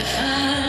if I